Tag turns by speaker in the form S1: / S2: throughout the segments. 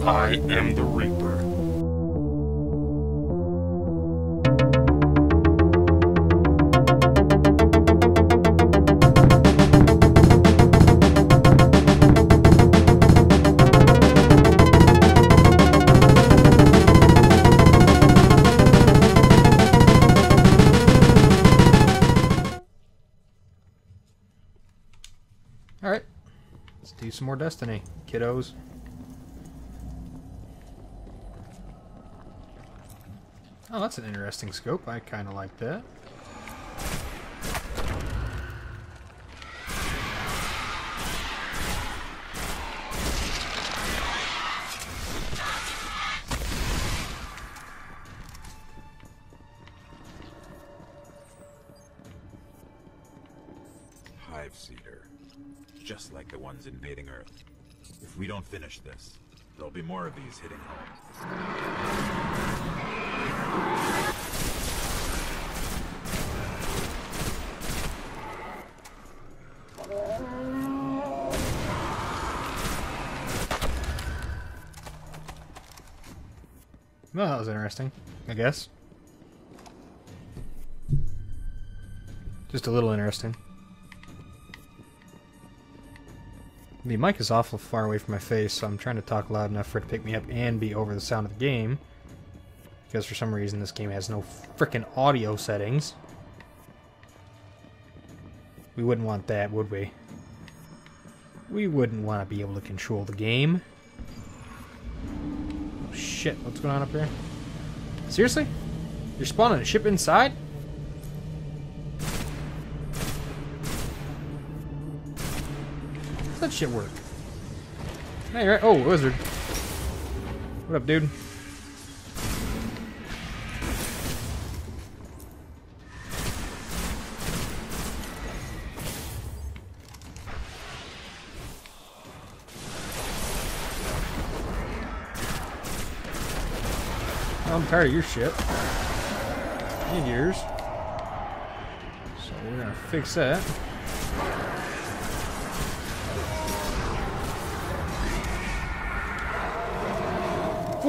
S1: I am the Reaper.
S2: Alright. Let's do some more Destiny, kiddos. Oh, that's an interesting scope. I kind of like that.
S3: Hive Seeder. Just like the ones invading Earth. If we don't finish this, there'll be more of these hitting home.
S2: Well, that was interesting, I guess. Just a little interesting. The mic is awful far away from my face, so I'm trying to talk loud enough for it to pick me up and be over the sound of the game. Because for some reason this game has no frickin' audio settings. We wouldn't want that, would we? We wouldn't want to be able to control the game. Oh shit, what's going on up here? Seriously? You're spawning a ship inside? Shit work? Hey, right. Oh, wizard. What up, dude? I'm tired of your shit. And yours. So we're gonna fix that.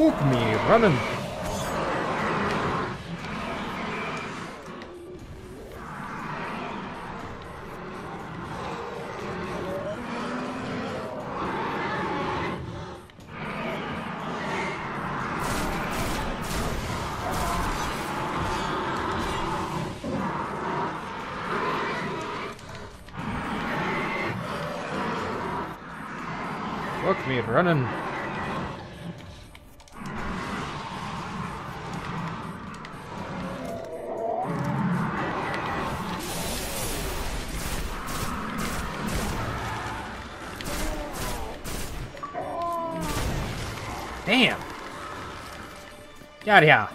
S2: Fuck me, running. Fuck me, running. Out of here.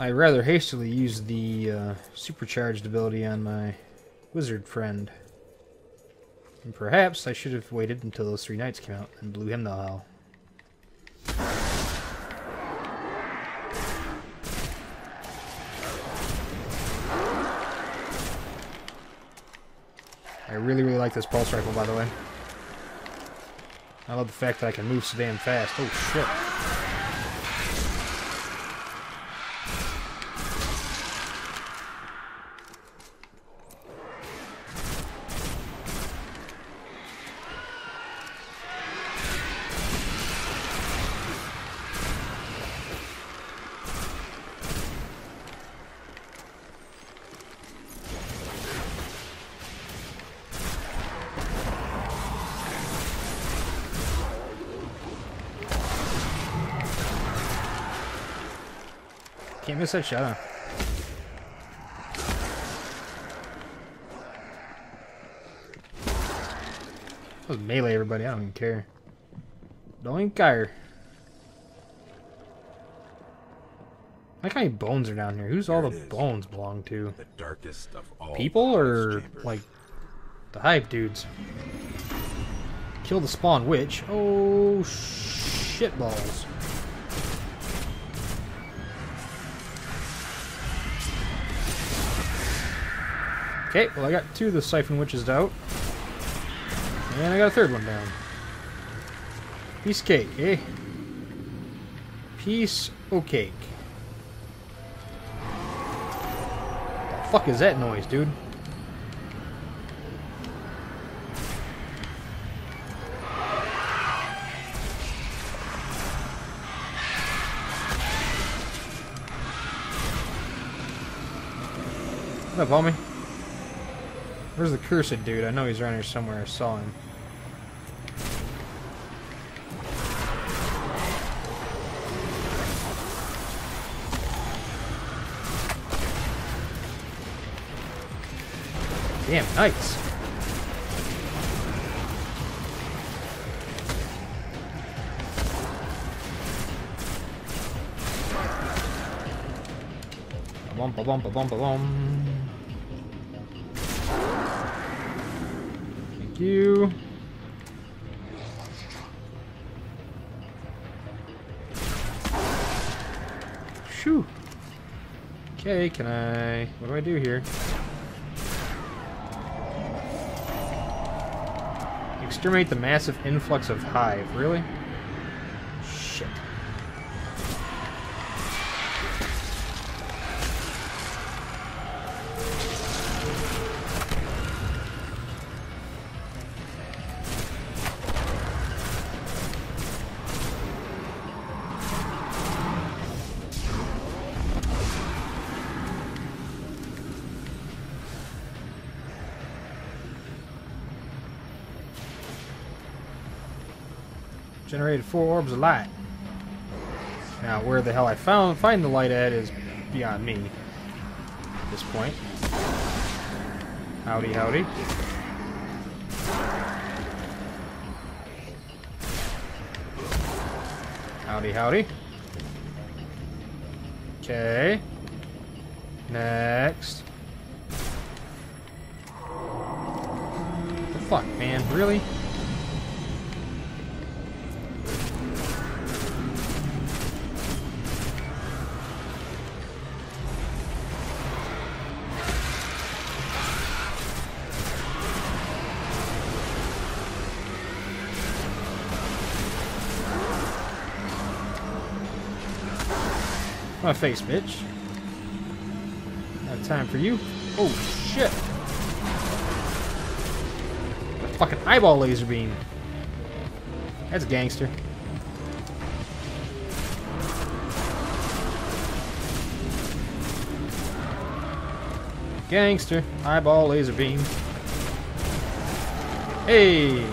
S2: I rather hastily used the uh, supercharged ability on my wizard friend. And perhaps I should have waited until those three knights came out and blew him the hell. Really, really like this pulse rifle, by the way. I love the fact that I can move so damn fast. Oh, shit. Can't miss that shot. Let's melee everybody, I don't even care. Don't even care. Like how many bones are down here? Who's all the bones belong to?
S3: The darkest of all
S2: People or
S3: chambers.
S2: like the hive dudes? Kill the spawn witch. Oh shit balls. Okay, well I got two of the Siphon Witches out. And I got a third one down. Piece cake, eh? Piece of cake. What the fuck is that noise, dude? What up, homie? Where's the cursed dude? I know he's around here somewhere. I saw him. Damn, nice. Ba-bum, ba-bum, ba-bum, ba-bum. Thank you. Shoo. Okay, can I... What do I do here? Exterminate the massive influx of Hive. Really? Generated four orbs of light. Now, where the hell I found find the light at is beyond me at this point. Howdy, howdy. Howdy, howdy. Okay. Next. the fuck, man? Really? My face, bitch. Not time for you. Oh, shit. A fucking eyeball laser beam. That's a gangster. Gangster. Eyeball laser beam. Hey!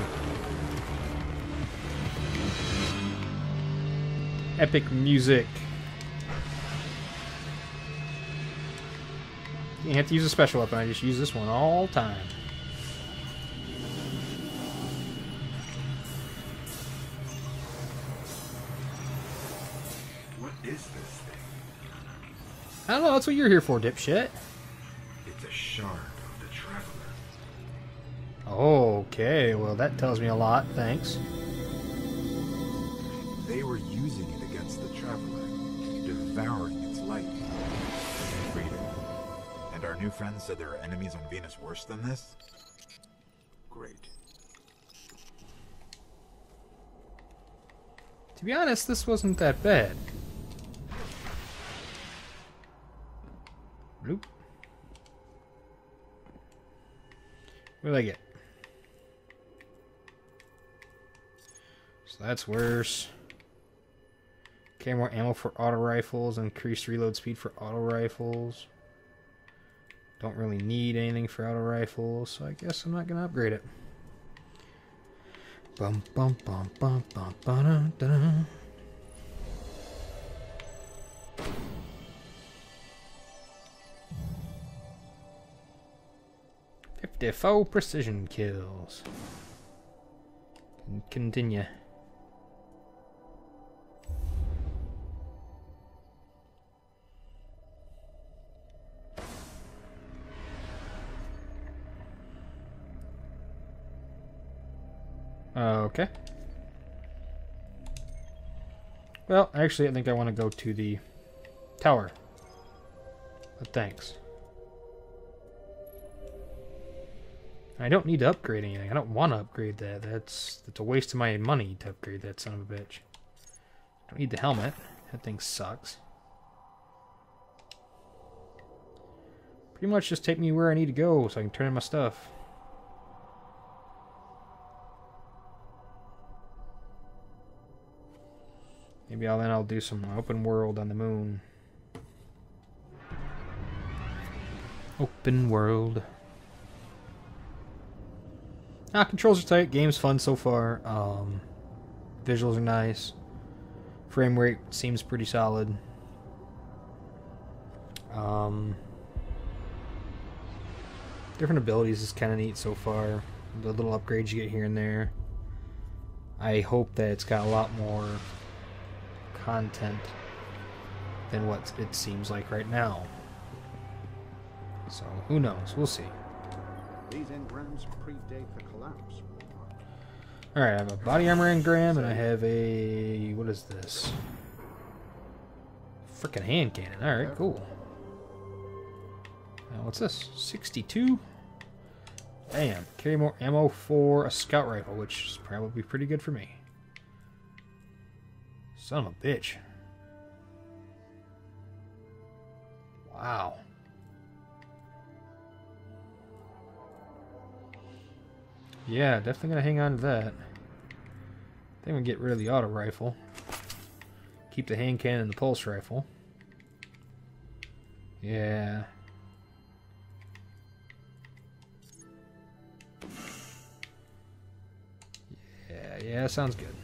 S2: Epic music. You have to use a special weapon. I just use this one all the time.
S3: What is this thing?
S2: I don't know. That's what you're here for, dipshit.
S3: It's a shard of the Traveler.
S2: Okay, well that tells me a lot. Thanks.
S3: They were using it against the Traveler, devouring its new friends said there are enemies on Venus worse than this? Great.
S2: To be honest, this wasn't that bad. Bloop. What did I get? So that's worse. Okay, more ammo for auto rifles, increased reload speed for auto rifles. Don't really need anything for auto rifles, so I guess I'm not gonna upgrade it. Bum bum bum bum bum ba da da. Fifty-four precision kills. Con- Continue. Okay. Well, actually, I think I want to go to the tower. But thanks. I don't need to upgrade anything. I don't want to upgrade that. That's that's a waste of my money to upgrade that son of a bitch. I Don't need the helmet. That thing sucks. Pretty much just take me where I need to go so I can turn in my stuff. Maybe I'll, then I'll do some open world on the moon. Open world. Ah, controls are tight. Game's fun so far. Um, visuals are nice. Frame rate seems pretty solid. Um, different abilities is kind of neat so far. The little upgrades you get here and there. I hope that it's got a lot more content than what it seems like right now. So, who knows? We'll see.
S4: These engrams predate the collapse.
S2: Alright, I have a body armor engram, and I have a... what is this? Freaking hand cannon. Alright, cool. Now, what's this? 62? Damn. Carry more ammo for a scout rifle, which is probably pretty good for me. Son of a bitch. Wow. Yeah, definitely gonna hang on to that. Then we get rid of the auto rifle. Keep the hand cannon and the pulse rifle. Yeah. Yeah, yeah, sounds good.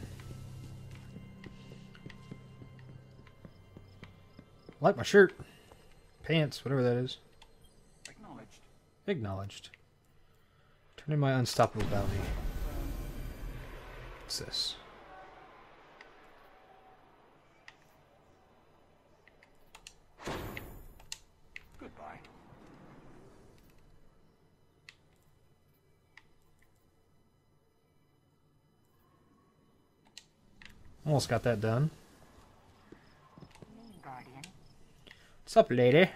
S2: Like my shirt. Pants, whatever that is.
S4: Acknowledged.
S2: Acknowledged. Turn in my unstoppable bounty. What's this?
S4: Goodbye.
S2: Almost got that done. What's up, lady?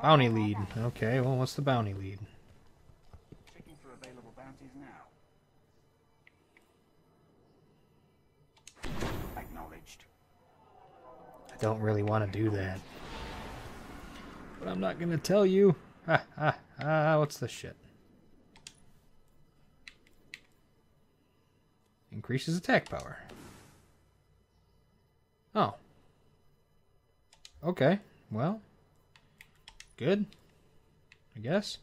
S2: Bounty lead. Okay, well, what's the bounty lead?
S4: Checking for available bounties now. Acknowledged.
S2: I don't really want to do that. But I'm not going to tell you. Ha ha ha, what's the shit? Increases attack power. Oh. Okay, well. Good. I guess.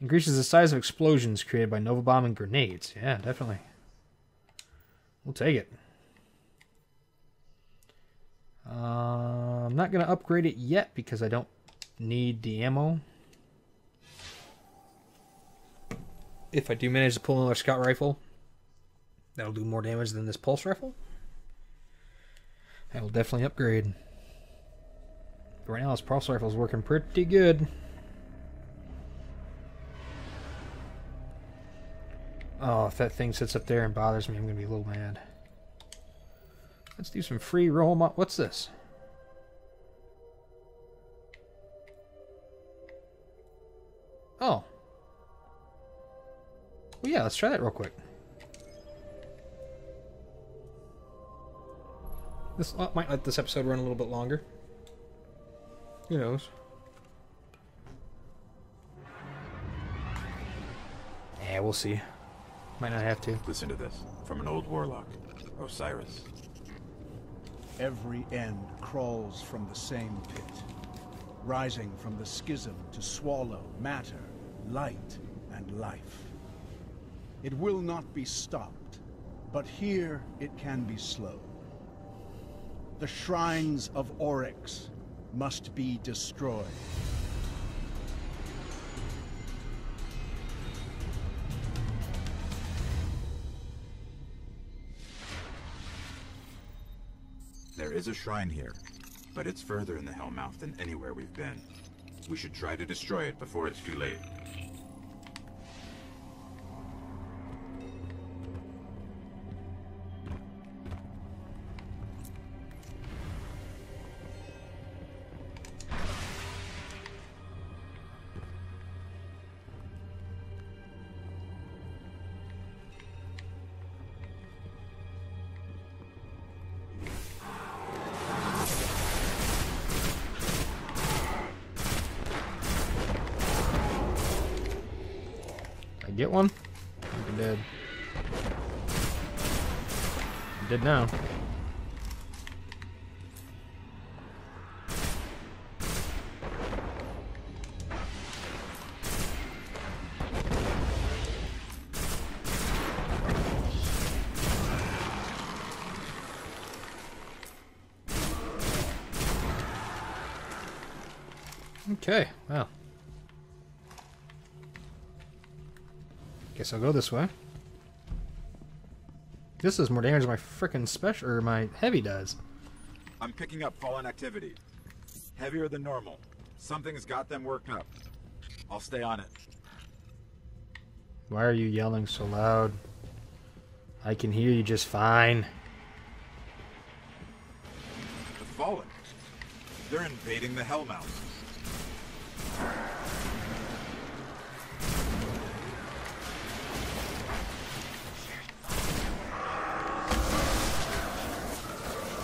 S2: Increases the size of explosions created by Nova Bomb and grenades. Yeah, definitely. We'll take it. Uh, I'm not going to upgrade it yet because I don't need the ammo. If I do manage to pull another scout rifle, that'll do more damage than this pulse rifle. I will definitely upgrade. But right now, this pulse rifle is working pretty good. Oh, if that thing sits up there and bothers me, I'm going to be a little mad. Let's do some free roll. Mo What's this? Oh. Well, yeah, let's try that real quick. This uh, might let this episode run a little bit longer. Who knows? Yeah, we'll see. Might not have to.
S3: Listen to this from an old warlock, Osiris.
S5: Every end crawls from the same pit, rising from the schism to swallow matter, light, and life. It will not be stopped, but here it can be slowed. The shrines of Oryx must be destroyed.
S3: There is a shrine here, but it's further in the Hellmouth than anywhere we've been. We should try to destroy it before it's too late.
S2: Now. Okay, well. Guess I'll go this way. This does more damage than my frickin' special or my heavy does.
S3: I'm picking up fallen activity. Heavier than normal. Something's got them worked up. I'll stay on it.
S2: Why are you yelling so loud? I can hear you just fine.
S3: The fallen. They're invading the Hellmouth.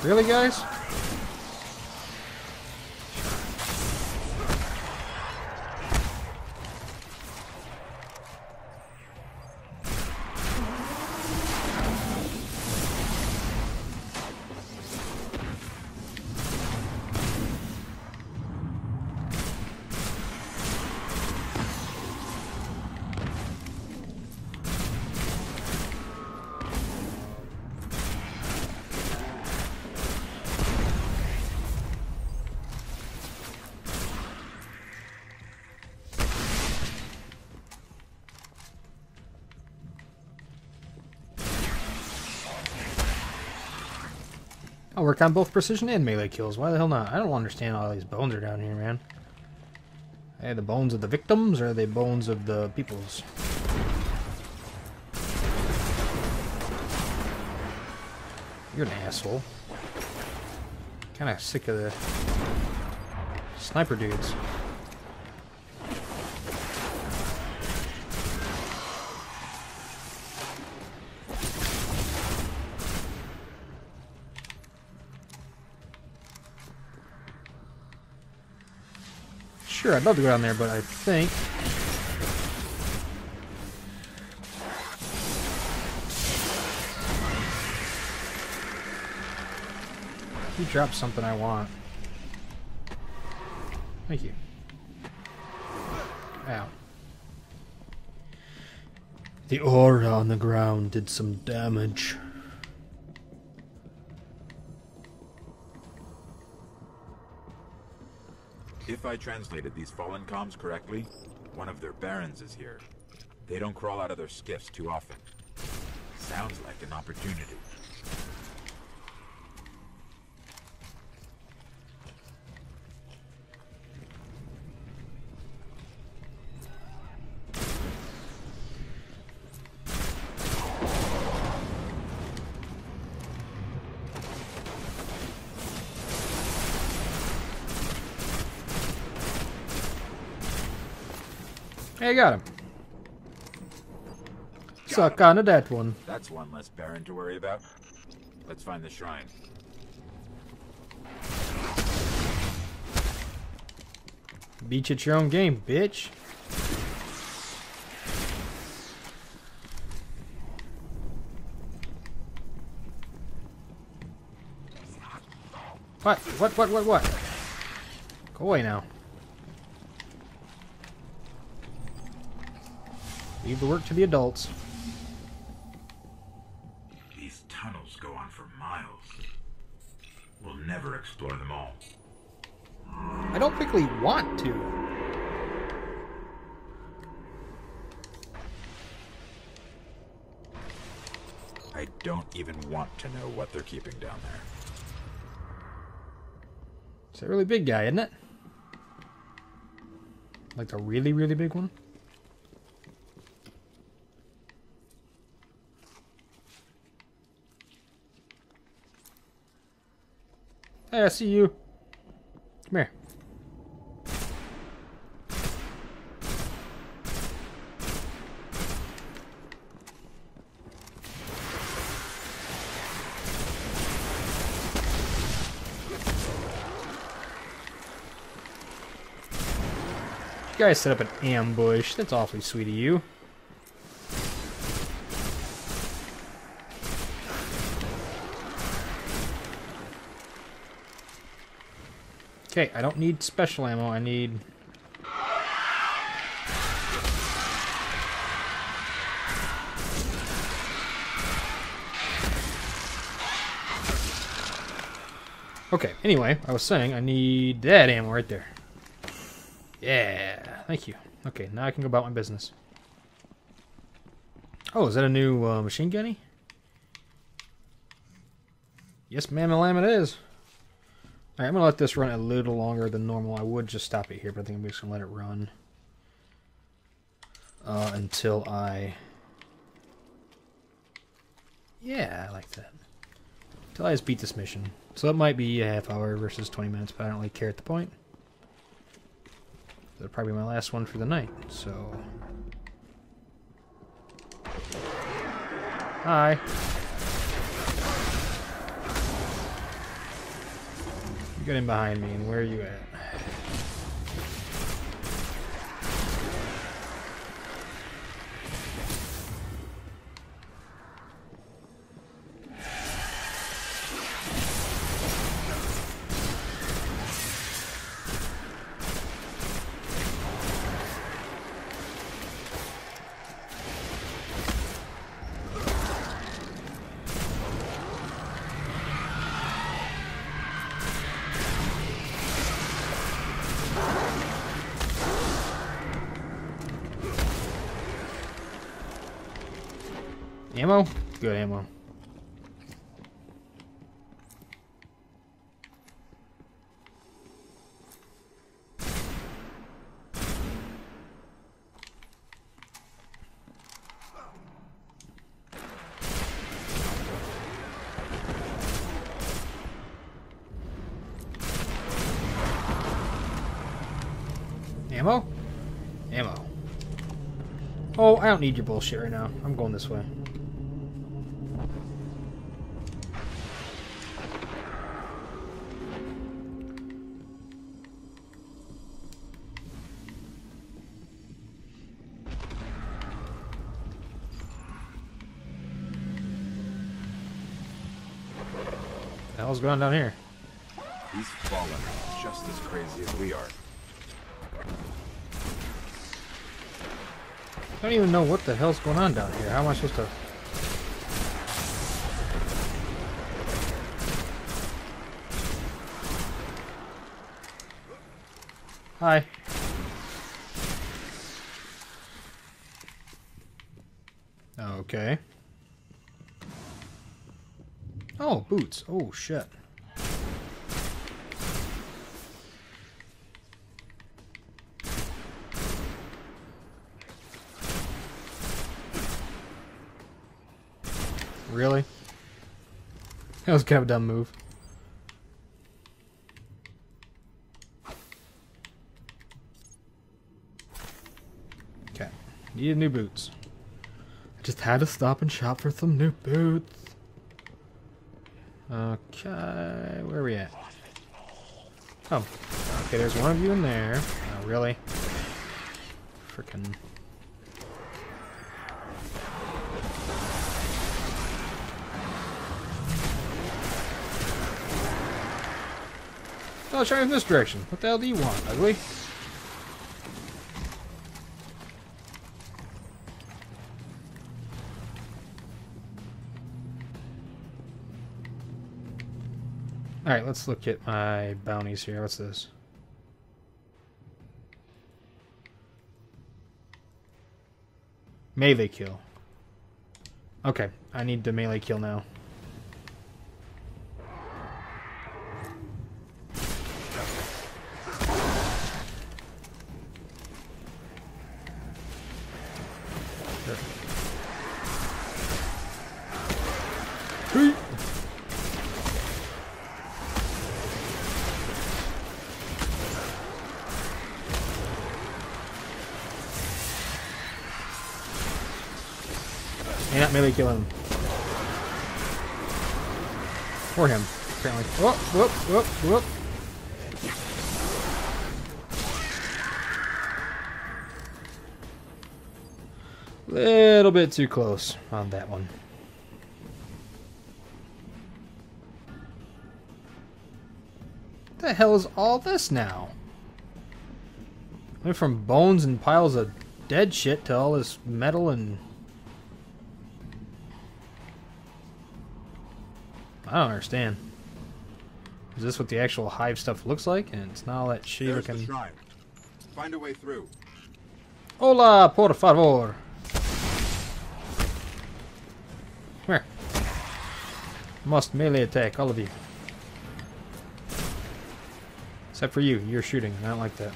S2: Really, guys? Work on both precision and melee kills. Why the hell not? I don't understand all these bones are down here, man. Are they the bones of the victims or are they bones of the peoples? You're an asshole. Kinda sick of the sniper dudes. Sure, I'd love to go down there, but I think... He dropped something I want. Thank you. Ow. The aura on the ground did some damage.
S3: I translated these fallen comms correctly, one of their barons is here. They don't crawl out of their skiffs too often. Sounds like an opportunity.
S2: Hey, I got him. Suck on to that one.
S3: That's one less baron to worry about. Let's find the shrine.
S2: Beat you at your own game, bitch. What? What? What? What? What? Go away now. Leave the work to the adults.
S3: Never explore them all.
S2: I don't we want to.
S3: I don't even want to know what they're keeping down there.
S2: It's a really big guy, isn't it? Like a really, really big one? Hey, I see you. Come here. You guys set up an ambush. That's awfully sweet of you. Okay, I don't need special ammo. I need... Okay, anyway, I was saying I need that ammo right there. Yeah, thank you. Okay, now I can go about my business. Oh, is that a new uh, machine gunny? Yes, ma'am lamb it is. I'm going to let this run a little longer than normal. I would just stop it here, but I think I'm just going to let it run uh, until I... Yeah, I like that. Until I just beat this mission. So it might be a half hour versus 20 minutes, but I don't really care at the point. That'll probably be my last one for the night, so... Hi. Got in behind me, and where are you at? Oh, I don't need your bullshit right now. I'm going this way. The hell's going on down here?
S3: He's fallen just as crazy as we are.
S2: I don't even know what the hell's going on down here. How am I supposed to... Hi. Okay. Oh, boots. Oh, shit. That was kind of a dumb move. Okay. Needed new boots. I just had to stop and shop for some new boots. Okay, where are we at? Oh, okay, there's one of you in there. Oh, really? Frickin'. Oh, try in this direction. What the hell do you want, ugly? Alright, let's look at my bounties here. What's this? Melee kill. Okay, I need to melee kill now. You're killing him. Or him, apparently. Whoop, whoop, whoop, whoop. Little bit too close on that one. What the hell is all this now? Went from bones and piles of dead shit to all this metal and... I don't understand. Is this what the actual hive stuff looks like? And it's not all that shitty
S3: the
S2: looking...
S3: shrine. Find a way through.
S2: Hola, por favor. Come here. Must melee attack, all of you. Except for you, you're shooting. I don't like that.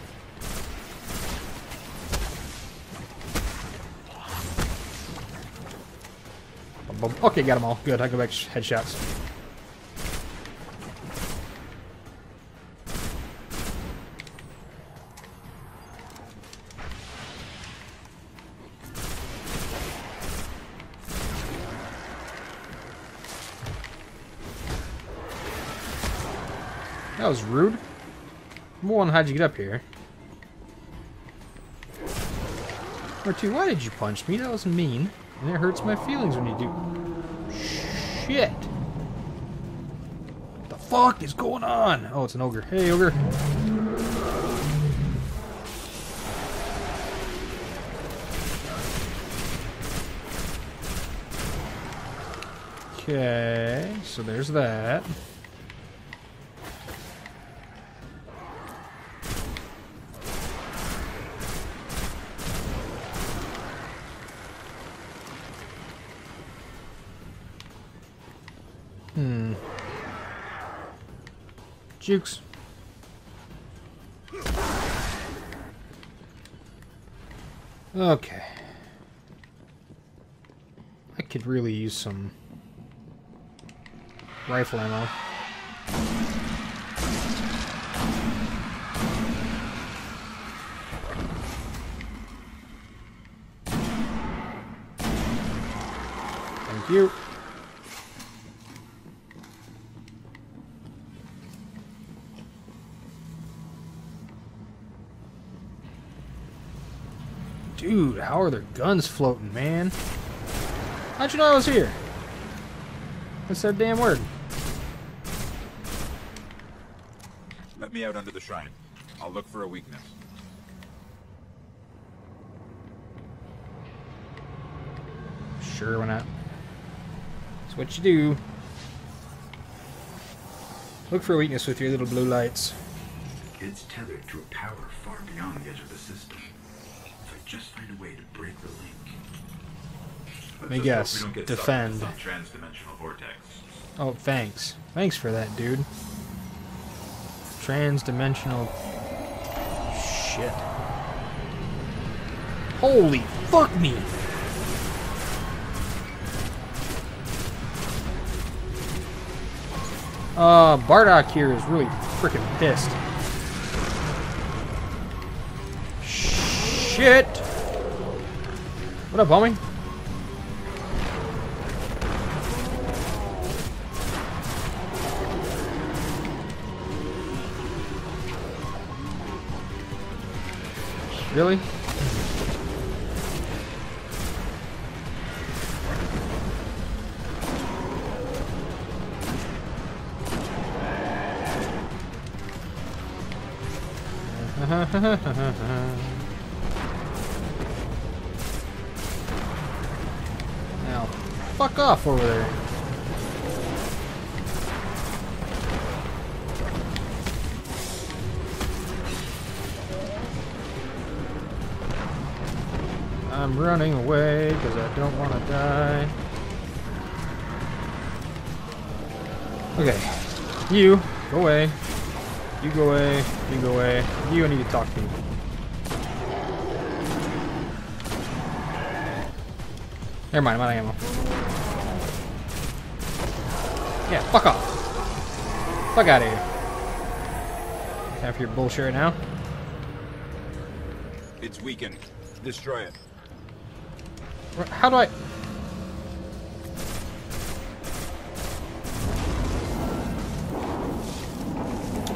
S2: Okay, got them all. Good, I go back to headshots. That was rude. Number one, how'd you get up here? Number two, why did you punch me? That was mean. And it hurts my feelings when you do. Shit! What the fuck is going on? Oh, it's an ogre. Hey, ogre. Okay, so there's that. Jukes. Okay. I could really use some rifle ammo. Thank you. Dude, how are their guns floating, man? How'd you know I was here? What's that damn word?
S3: Let me out under the shrine. I'll look for a weakness.
S2: Sure, why not? That's what you do. Look for a weakness with your little blue lights.
S6: It's tethered to a power far beyond the edge of the system. Just find a way to break the link.
S3: Let's
S2: me guess.
S3: we don't get
S2: Defend.
S3: stuck in some vortex.
S2: Oh, thanks. Thanks for that, dude. Transdimensional shit. Holy fuck me! Uh, Bardock here is really freaking pissed. Shit! What up, homie? Really? fuck off over there. I'm running away because I don't want to die. Okay, you go away. You go away. You go away. You don't need to talk to me. Never mind, I'm out of ammo. Yeah, fuck off. Fuck out of here. Time for your bullshit right now.
S3: It's weakened. Destroy it.
S2: How do I...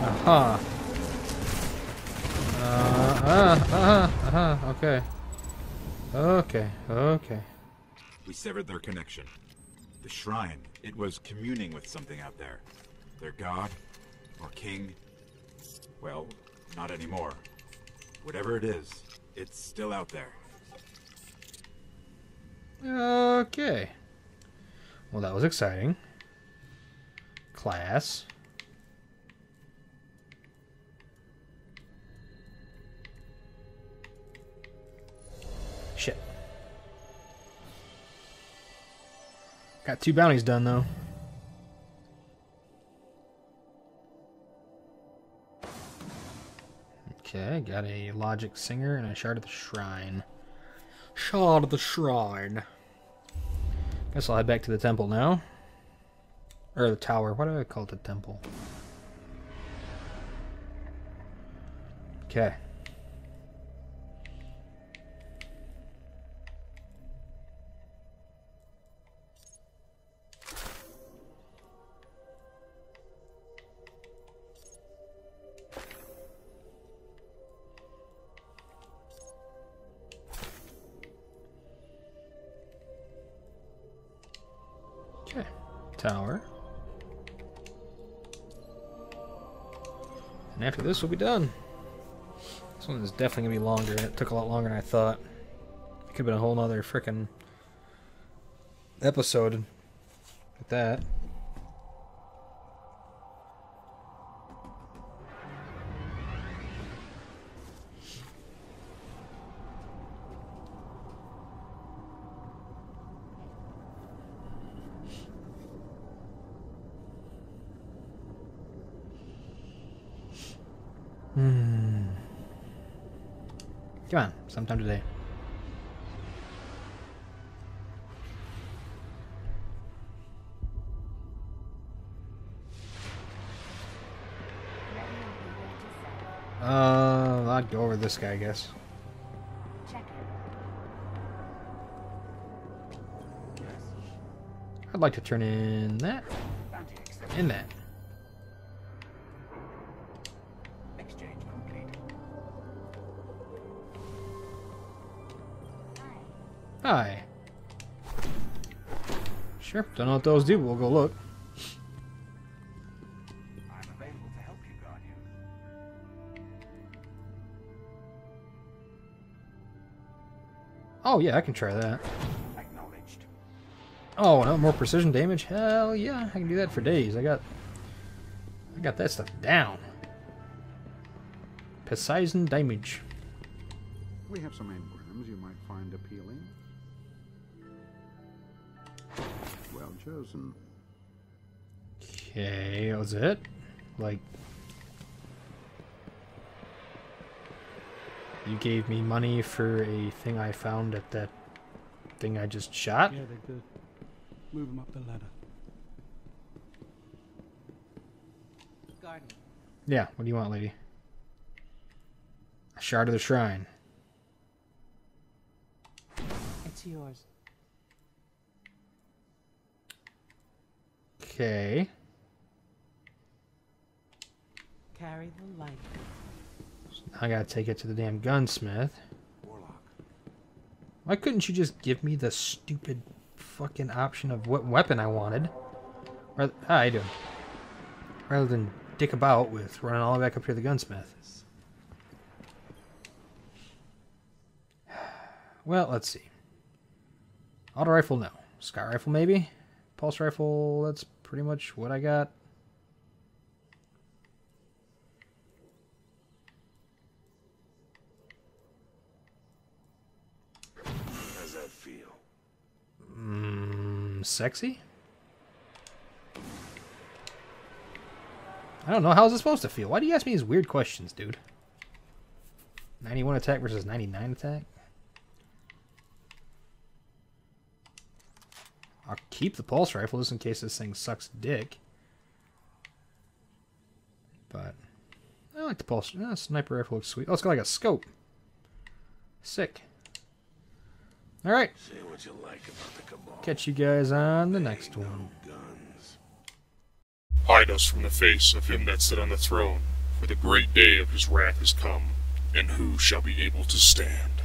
S2: Aha. Uh, uh, uh, uh, okay. Okay, okay.
S3: We severed their connection. The shrine, it was communing with something out there. Their god, or king, Well, not anymore. Whatever it is, it's still out there.
S2: Okay. Well, that was exciting. Class. Shit. Got two bounties done, though. Okay, got a Logic Singer and a Shard of the Shrine. Shard of the Shrine. Guess I'll head back to the temple now. Or the tower. Why do I call it the temple? Okay. Okay. Tower. And after this, we'll be done. This one is definitely going to be longer, it took a lot longer than I thought. It could have been a whole nother frickin' episode with that. Come on, sometime today. Uh, I'd go over this guy, I guess. I'd like to turn in that and that. Sure, don't know what those do, but we'll go look.
S6: I'm available to help you, Guardian.
S2: Oh yeah, I can try that.
S6: Acknowledged.
S2: Oh, no more precision damage? Hell yeah, I can do that for days. I got I got that stuff down. Precision damage.
S4: We have some engrams you might find appealing. Chosen.
S2: Okay, that was it? Like You gave me money for a thing I found at that thing I just shot?
S5: Yeah, they did. Move him up the ladder.
S7: Guardian.
S2: Yeah, what do you want, lady? A shard of the shrine.
S7: It's yours.
S2: Okay.
S7: Carry the light.
S2: I gotta take it to the damn gunsmith.
S6: Warlock.
S2: Why couldn't you just give me the stupid fucking option of what weapon I wanted? Rather, how you doing? Rather than dick about with running all the way back up here to the gunsmith. Well, let's see. Auto rifle, no. Sky rifle, maybe. Pulse rifle, that's pretty much what I got.
S1: How's that feel?
S2: Mm, sexy? I don't know. How's it supposed to feel? Why do you ask me these weird questions, dude? 91 attack versus 99 attack? I'll keep the pulse rifle just in case this thing sucks dick. But I like the pulse. Uh, sniper rifle looks sweet. Oh, it's got like a scope. Sick. All right.
S1: Say what you like about the Cabal.
S2: Catch you guys on the next one.
S1: Guns. Hide us from the face of him that sit on the throne, for the great day of his wrath is come, and who shall be able to stand?